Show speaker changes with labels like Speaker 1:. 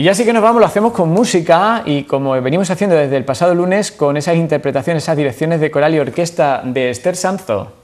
Speaker 1: Y así que nos vamos, lo hacemos con música y como venimos haciendo desde el pasado lunes con esas interpretaciones, esas direcciones de coral y orquesta de Esther Sanzo.